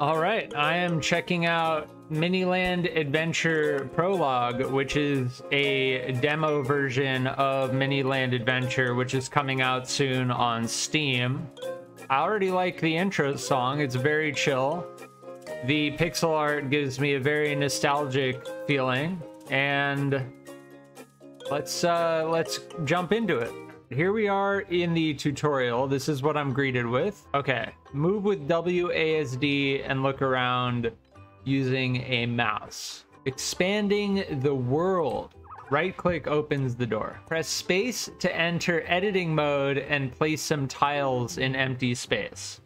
All right, I am checking out Miniland Adventure Prologue, which is a demo version of Miniland Adventure, which is coming out soon on Steam. I already like the intro song, it's very chill. The pixel art gives me a very nostalgic feeling, and let's uh, let's jump into it. Here we are in the tutorial. This is what I'm greeted with. Okay, move with WASD and look around using a mouse. Expanding the world. Right click opens the door. Press space to enter editing mode and place some tiles in empty space.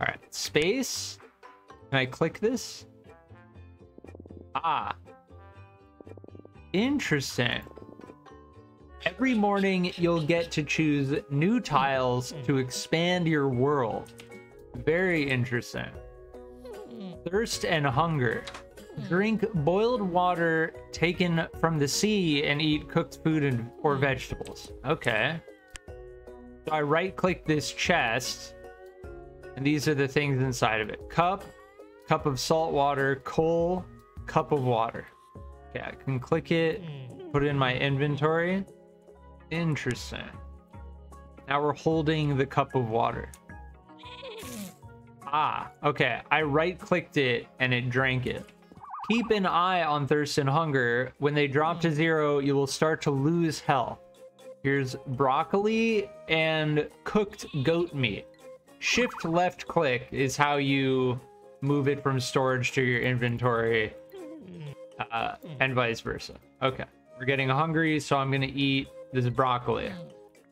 All right, space. Can I click this? Ah. Interesting. Every morning, you'll get to choose new tiles to expand your world. Very interesting. Thirst and hunger. Drink boiled water taken from the sea and eat cooked food and, or hmm. vegetables. Okay. So I right click this chest, and these are the things inside of it cup, cup of salt water, coal, cup of water. Okay, I can click it, hmm. put it in my inventory. Interesting. Now we're holding the cup of water. Ah, okay. I right clicked it and it drank it. Keep an eye on thirst and hunger. When they drop to zero, you will start to lose health. Here's broccoli and cooked goat meat. Shift left click is how you move it from storage to your inventory uh, and vice versa. Okay, we're getting hungry, so I'm gonna eat this is broccoli.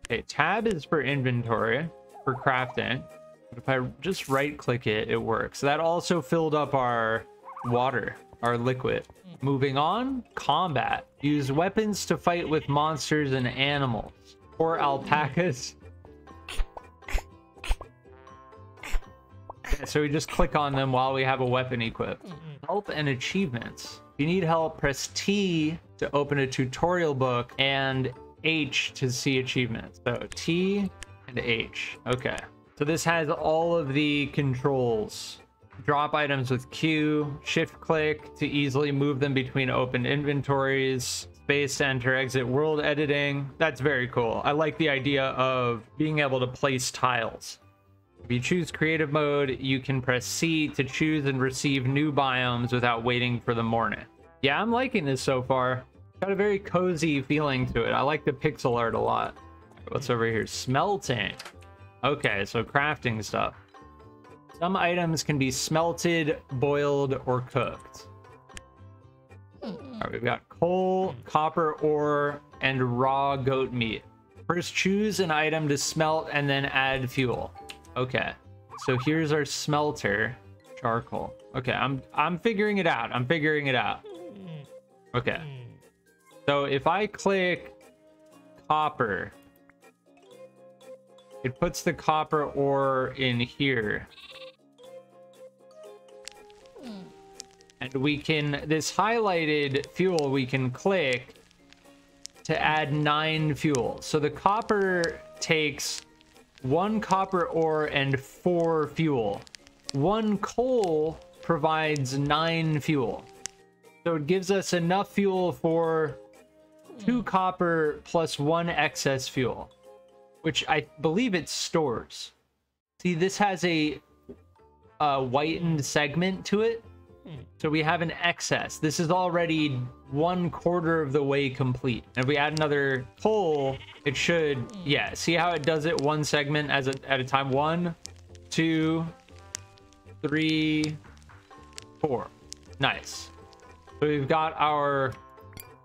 Okay, tab is for inventory, for crafting. But if I just right click it, it works. That also filled up our water, our liquid. Moving on, combat. Use weapons to fight with monsters and animals. Or alpacas. Yeah, so we just click on them while we have a weapon equipped. Help and achievements. If you need help, press T to open a tutorial book and H to see achievements. So T and H. Okay. So this has all of the controls. Drop items with Q, shift click to easily move them between open inventories, space enter exit world editing. That's very cool. I like the idea of being able to place tiles. If you choose creative mode, you can press C to choose and receive new biomes without waiting for the morning. Yeah, I'm liking this so far. Got a very cozy feeling to it. I like the pixel art a lot. What's over here? Smelting. Okay, so crafting stuff. Some items can be smelted, boiled, or cooked. All right, we've got coal, copper ore, and raw goat meat. First, choose an item to smelt and then add fuel. Okay, so here's our smelter. Charcoal. Okay, I'm I'm figuring it out. I'm figuring it out. Okay. So if I click copper, it puts the copper ore in here. And we can, this highlighted fuel, we can click to add nine fuel. So the copper takes one copper ore and four fuel. One coal provides nine fuel. So it gives us enough fuel for two copper plus one excess fuel, which I believe it stores. See, this has a, a whitened segment to it. Hmm. So we have an excess. This is already one quarter of the way complete. And if we add another coal, it should, hmm. yeah, see how it does it one segment as a, at a time? One, two, three, four. Nice. So we've got our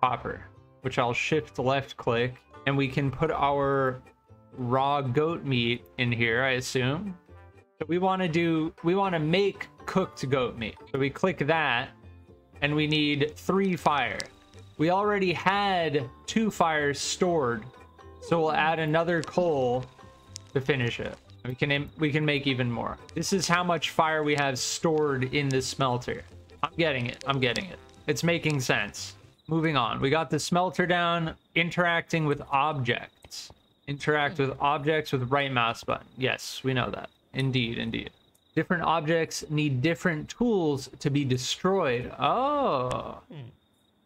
copper, which I'll shift left click, and we can put our raw goat meat in here, I assume. So we want to do, we want to make cooked goat meat. So we click that, and we need three fire. We already had two fires stored, so we'll add another coal to finish it. We can we can make even more. This is how much fire we have stored in this smelter. I'm getting it. I'm getting it. It's making sense. Moving on. We got the smelter down, interacting with objects. Interact with objects with right mouse button. Yes, we know that. Indeed, indeed. Different objects need different tools to be destroyed. Oh.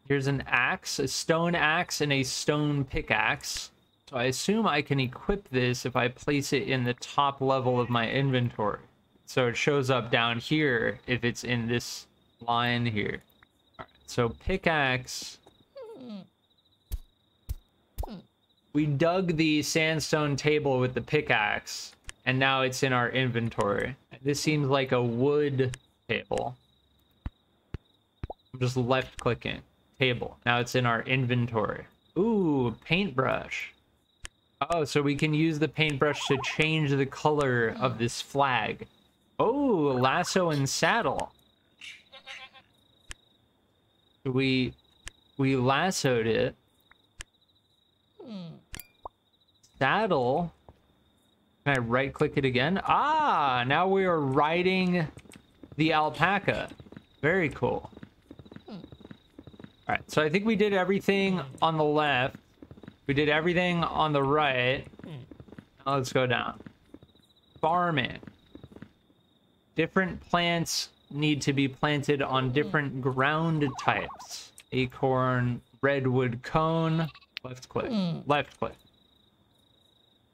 Here's an axe, a stone axe, and a stone pickaxe. So I assume I can equip this if I place it in the top level of my inventory. So it shows up down here if it's in this line here. So pickaxe. We dug the sandstone table with the pickaxe, and now it's in our inventory. This seems like a wood table. I'm just left clicking. Table. Now it's in our inventory. Ooh, paintbrush. Oh, so we can use the paintbrush to change the color of this flag. Oh, lasso and saddle. We we lassoed it. Saddle. Can I right click it again? Ah, now we are riding the alpaca. Very cool. All right, so I think we did everything on the left. We did everything on the right. Now let's go down. Farming. Different plants need to be planted on mm-hmm. different ground types. Acorn, redwood cone, left click, hmm. left click.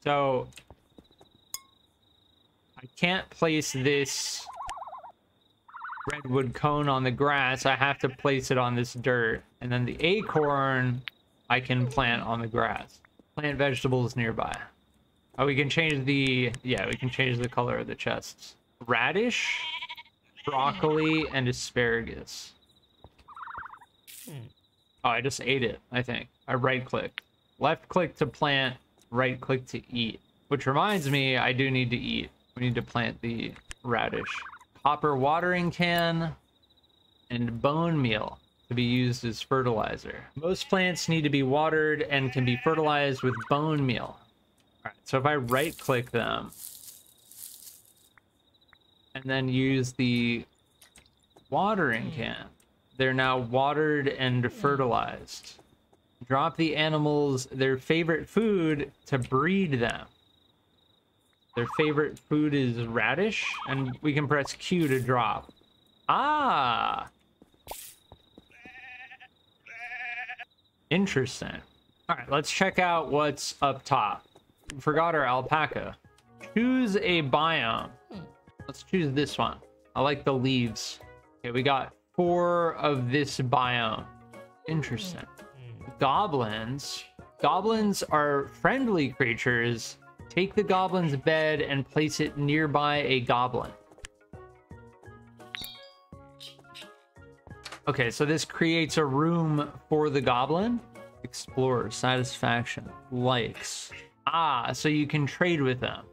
So I can't place this redwood cone on the grass. I have to place it on this dirt. And then the acorn I can plant on the grass. Plant vegetables nearby. Oh, we can change the... Yeah, we can change the color of the chests. Radish, broccoli, and asparagus. Hmm. Oh, I just ate it, I think. I right-click. Left-click to plant, right-click to eat. Which reminds me, I do need to eat. We need to plant the radish. Copper watering can and bone meal to be used as fertilizer. Most plants need to be watered and can be fertilized with bone meal. All right, so if I right click them and then use the watering can, they're now watered and fertilized. Drop the animals their favorite food to breed them. Their favorite food is radish, and we can press Q to drop. Ah! Interesting. All right, let's check out what's up top. Forgot our alpaca. Choose a biome. Let's choose this one. I like the leaves. Okay, we got four of this biome. Interesting. Goblins. Goblins are friendly creatures. Take the goblin's bed and place it nearby a goblin. Okay, so this creates a room for the goblin. Explore, satisfaction, likes. Ah, so you can trade with them.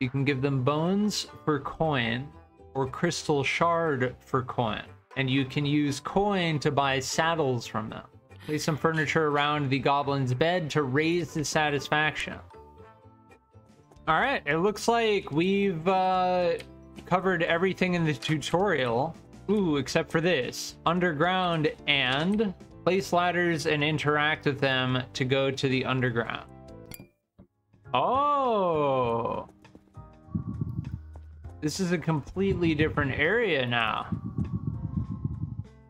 You can give them bones for coin or crystal shard for coin. And you can use coin to buy saddles from them. Place some furniture around the goblin's bed to raise the satisfaction. All right, it looks like we've uh, covered everything in the tutorial. Ooh, except for this. Underground and place ladders and interact with them to go to the underground. Oh. This is a completely different area now.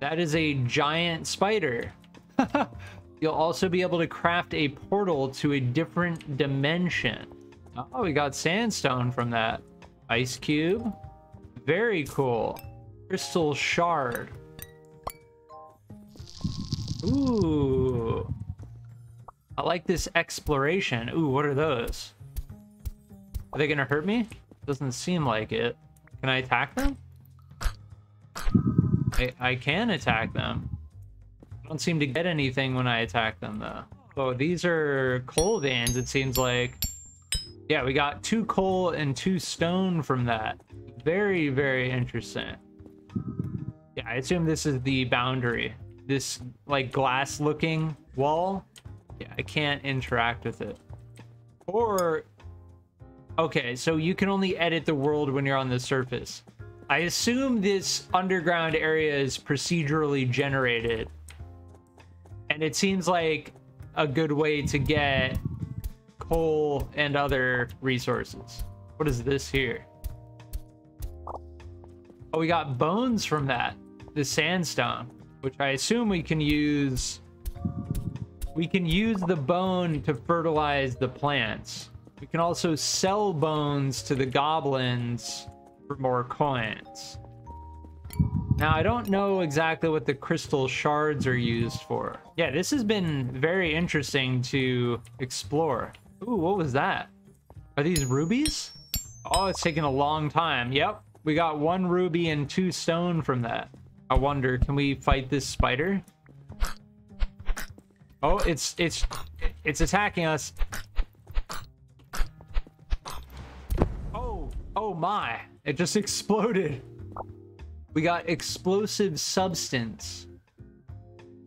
That is a giant spider. You'll also be able to craft a portal to a different dimension. Oh, we got sandstone from that. Ice cube. Very cool. Crystal shard. Ooh. I like this exploration. Ooh, what are those? Are they gonna hurt me? Doesn't seem like it. Can I attack them? I, I can attack them. I don't seem to get anything when I attack them, though. Oh, these are coal veins, it seems like. Yeah, we got two coal and two stone from that. Very, very interesting. Yeah, I assume this is the boundary. This, like, glass-looking wall. Yeah, I can't interact with it. Or... Okay, so you can only edit the world when you're on the surface. I assume this underground area is procedurally generated. And it seems like a good way to get coal and other resources. What is this here? Oh, we got bones from that. The sandstone, which I assume we can use. We can use the bone to fertilize the plants. We can also sell bones to the goblins for more coins. Now, I don't know exactly what the crystal shards are used for. Yeah, this has been very interesting to explore. Ooh, what was that? Are these rubies? Oh, it's taking a long time. Yep, we got one ruby and two stone from that. I wonder, can we fight this spider? Oh, it's it's it's attacking us. Oh, my. It just exploded. We got explosive substance.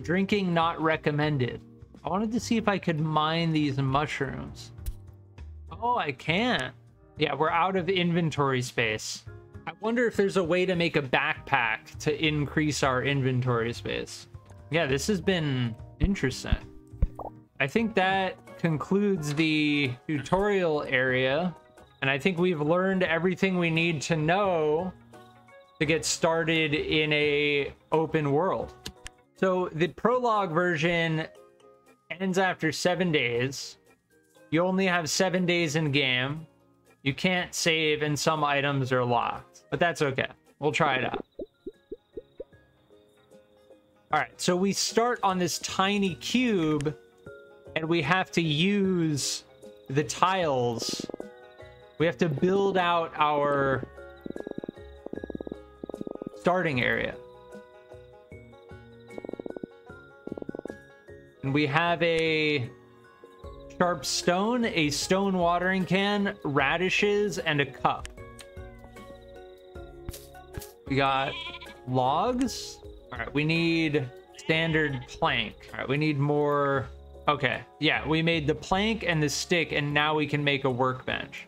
Drinking not recommended. I wanted to see if I could mine these mushrooms. Oh, I can. Yeah, we're out of inventory space. I wonder if there's a way to make a backpack to increase our inventory space. Yeah, this has been interesting. I think that concludes the tutorial area. And I think we've learned everything we need to know to get started in a open world. So the prologue version ends after seven days. You only have seven days in game. You can't save and some items are locked, but that's okay. We'll try it out. All right, so we start on this tiny cube and we have to use the tiles. We have to build out our starting area. And we have a sharp stone, a stone watering can, radishes, and a cup. We got logs. All right, we need standard plank. All right, we need more. Okay, yeah, we made the plank and the stick, and now we can make a workbench.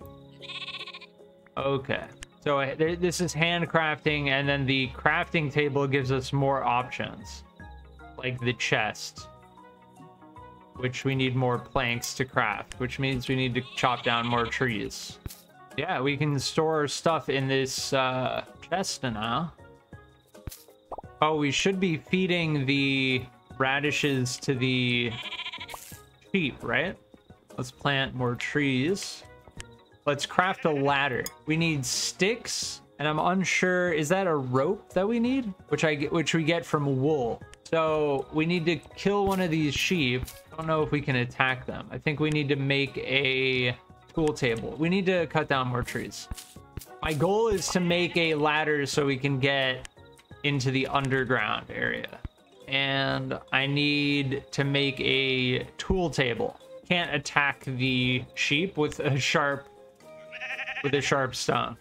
Okay. So this is handcrafting, and then the crafting table gives us more options, like the chest, which we need more planks to craft, which means we need to chop down more trees. Yeah, we can store stuff in this uh, chest now. Oh, we should be feeding the radishes to the sheep, right? Let's plant more trees. Let's craft a ladder. We need sticks, and I'm unsure, is that a rope that we need? Which I get, which we get from wool. So we need to kill one of these sheep. I don't know if we can attack them. I think we need to make a tool table. We need to cut down more trees. My goal is to make a ladder so we can get into the underground area. And I need to make a tool table. Can't attack the sheep with a sharp with a sharp stone.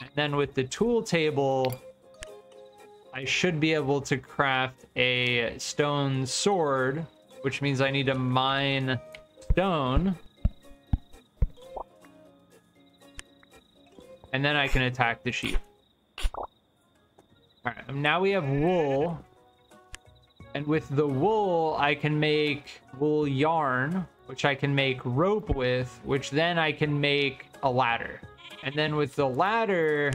And then with the tool table, I should be able to craft a stone sword, which means I need to mine stone. And then I can attack the sheep. All right, now we have wool. And with the wool, I can make wool yarn, which I can make rope with, which then I can make a ladder. And then with the ladder,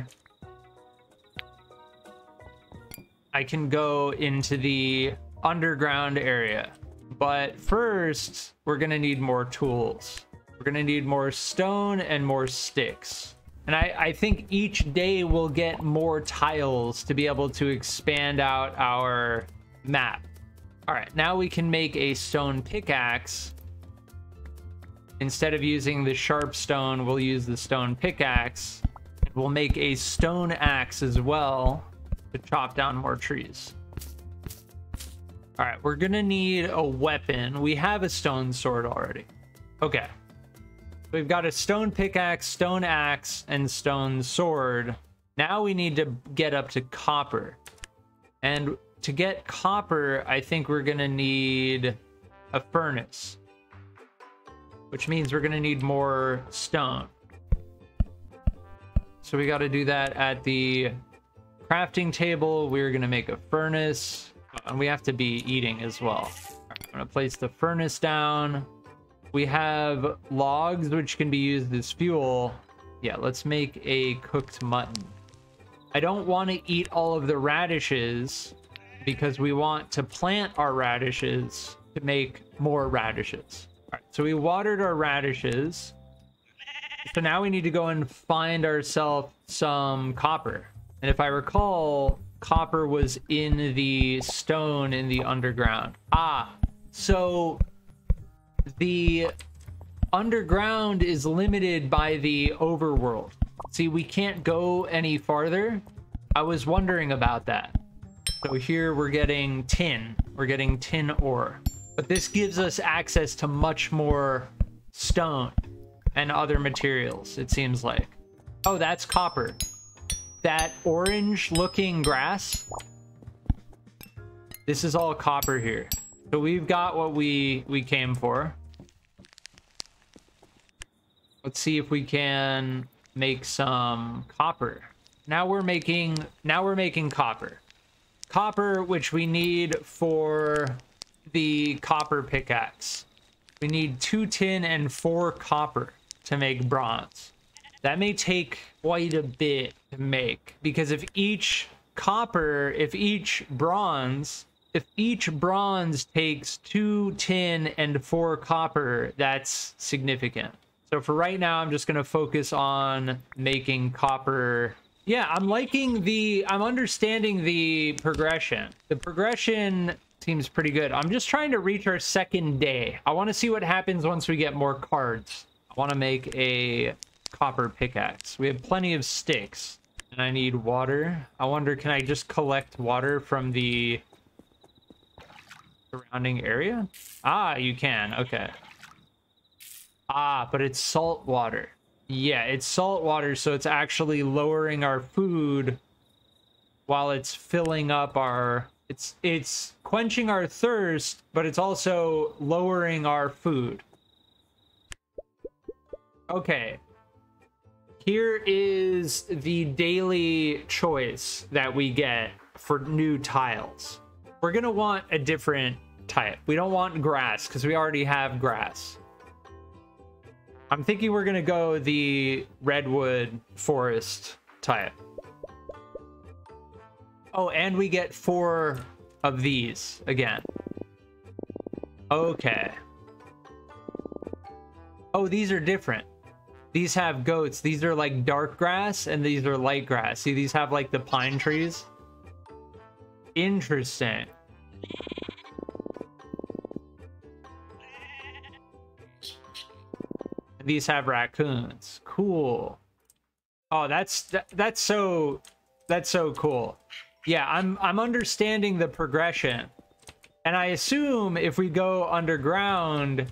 I can go into the underground area. But first, we're gonna need more tools. We're gonna need more stone and more sticks. And I, I think each day we'll get more tiles to be able to expand out our map. All right, now we can make a stone pickaxe Instead of using the sharp stone, we'll use the stone pickaxe. We'll make a stone axe as well to chop down more trees. All right, we're gonna need a weapon. We have a stone sword already. Okay. We've got a stone pickaxe, stone axe, and stone sword. Now we need to get up to copper. And to get copper, I think we're gonna need a furnace which means we're going to need more stone. So we got to do that at the crafting table. We're going to make a furnace and we have to be eating as well. I'm going to place the furnace down. We have logs, which can be used as fuel. Yeah, let's make a cooked mutton. I don't want to eat all of the radishes because we want to plant our radishes to make more radishes. So we watered our radishes. So now we need to go and find ourselves some copper. And if I recall, copper was in the stone in the underground. Ah, so the underground is limited by the overworld. See, we can't go any farther. I was wondering about that. So here we're getting tin. We're getting tin ore. But this gives us access to much more stone and other materials, it seems like. Oh, that's copper. That orange looking grass. This is all copper here. So we've got what we, we came for. Let's see if we can make some copper. Now we're making, now we're making copper. Copper, which we need for the copper pickaxe. We need two tin and four copper to make bronze. That may take quite a bit to make because if each copper, if each bronze, if each bronze takes two tin and four copper, that's significant. So for right now, I'm just going to focus on making copper. Yeah, I'm liking the, I'm understanding the progression. The progression seems pretty good. I'm just trying to reach our second day. I want to see what happens once we get more cards. I want to make a copper pickaxe. We have plenty of sticks. And I need water. I wonder, can I just collect water from the surrounding area? Ah, you can. Okay. Ah, but it's salt water. Yeah, it's salt water, so it's actually lowering our food while it's filling up our it's it's quenching our thirst, but it's also lowering our food. Okay. Here is the daily choice that we get for new tiles. We're going to want a different type. We don't want grass because we already have grass. I'm thinking we're going to go the redwood forest type. Oh, and we get four of these again. Okay. Oh, these are different. These have goats. These are like dark grass and these are light grass. See, these have like the pine trees. Interesting. These have raccoons. Cool. Oh, that's that, that's so that's so cool. Yeah, I'm I'm understanding the progression. And I assume if we go underground,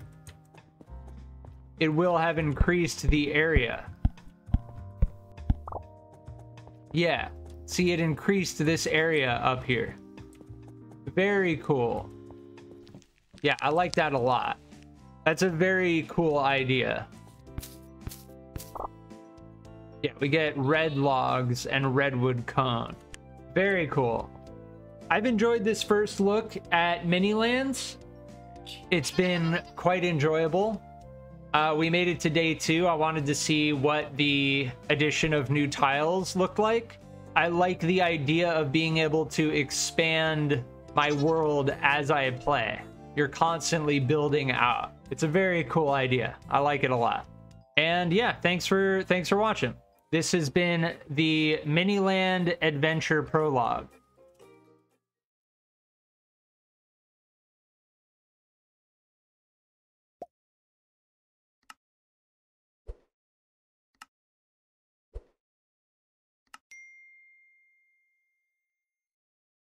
it will have increased the area. Yeah. See, it increased this area up here. Very cool. Yeah, I like that a lot. That's a very cool idea. Yeah, we get red logs and redwood cone. Very cool. I've enjoyed this first look at Minilands. It's been quite enjoyable. Uh, we made it to day two. I wanted to see what the addition of new tiles looked like. I like the idea of being able to expand my world as I play. You're constantly building out. It's a very cool idea. I like it a lot. And yeah, thanks for thanks for watching. This has been the Miniland Adventure Prologue.